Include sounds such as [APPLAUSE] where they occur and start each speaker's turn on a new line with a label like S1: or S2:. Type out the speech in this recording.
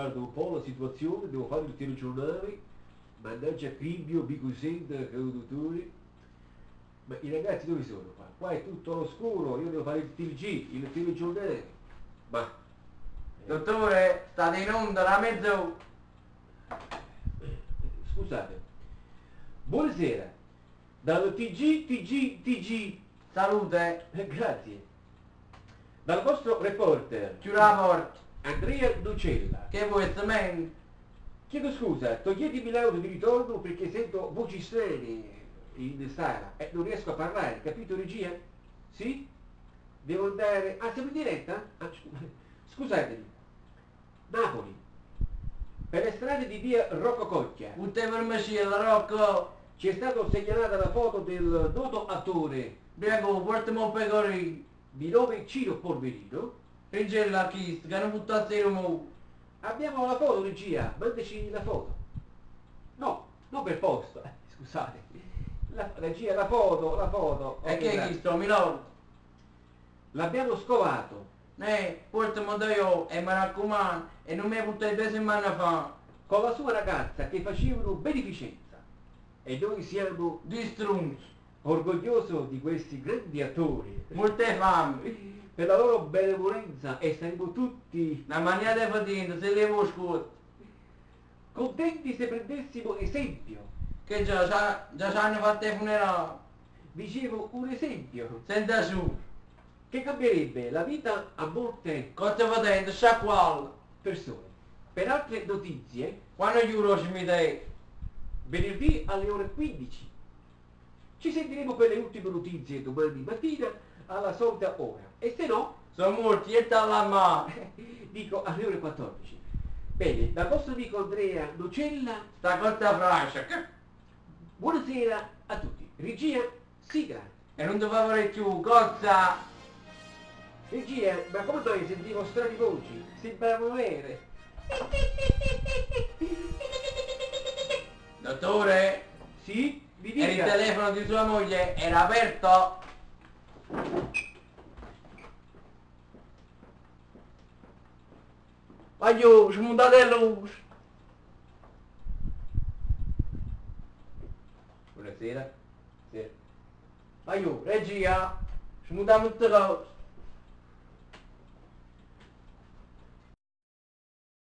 S1: guardo un po' la situazione, devo fare il telegiornale, mannaggia Cribbio, Bicusenta, Caudutore. Ma i ragazzi dove sono qua? Qua è tutto all'oscuro, io devo fare il TG, il telegiornale. Ma... eh,
S2: Dottore, state in onda da mezz'ora.
S1: Scusate. Buonasera. Dal TG, TG, TG.
S2: Salute.
S1: Eh, Grazie. Dal vostro reporter,
S2: Chiuda la porta.
S1: Andrea Ducella.
S2: Che vuoi, cemento?
S1: Chiedo scusa, toglietemi l'audio di ritorno perché sento voci strane in sala e non riesco a parlare, capito regia? Sì? Devo andare... Ah, siamo in diretta? Ah, scu- [LAUGHS] scusatemi. Napoli. Per le strade di via Rocco Cocchia.
S2: Per me la Rocco.
S1: Ci è stata segnalata la foto del noto attore
S2: Prego, portami un pecorino.
S1: di nome Ciro Polverino.
S2: Rigella chi, che non buttasse il mu.
S1: Abbiamo la foto, regia, mandaci la foto. No, non per posta, eh, [LAUGHS] scusate. La regia, la foto, la foto.
S2: E che è
S1: grazie.
S2: chi sto, Milano?
S1: L'abbiamo scovato.
S2: Eh, portami da io e mi raccomando, e non mi buttai due settimane fa.
S1: con la sua ragazza che facevano beneficenza. E noi siamo
S2: Distrunti.
S1: Orgogliosi di questi grandi attori
S2: Molte fame.
S1: per la loro benevolenza e saremo tutti
S2: La mania di fatina, se levo scuola.
S1: contenti se prendessimo esempio.
S2: Che già, già, già ci hanno fatto i funerali.
S1: Dicevo un esempio
S2: Senza su.
S1: che cambierebbe la vita a molte
S2: Cosa facendo? Sciacquallo.
S1: persone. Per altre notizie,
S2: Quando giuro ci mi dai?
S1: venerdì alle ore 15. Ci sentiremo per le ultime notizie domani mattina alla solita ora. E se no,
S2: Sono morti e dalla mano. [LAUGHS]
S1: dico alle ore 14. Bene, dal vostro amico Andrea Nocella,
S2: Sta cotta frascia.
S1: buonasera a tutti. Regia, sigla.
S2: E non fare più, cosa?
S1: Regia, ma come mai sentivo strani voci? Sembravano vere.
S2: Dottore?
S1: Sì? Mi
S2: E il
S1: dica.
S2: telefono di sua moglie era aperto? Aiuto, smontate la luce.
S1: Buonasera. Sì.
S2: Aiuto, regia, smontiamo tutte le cose.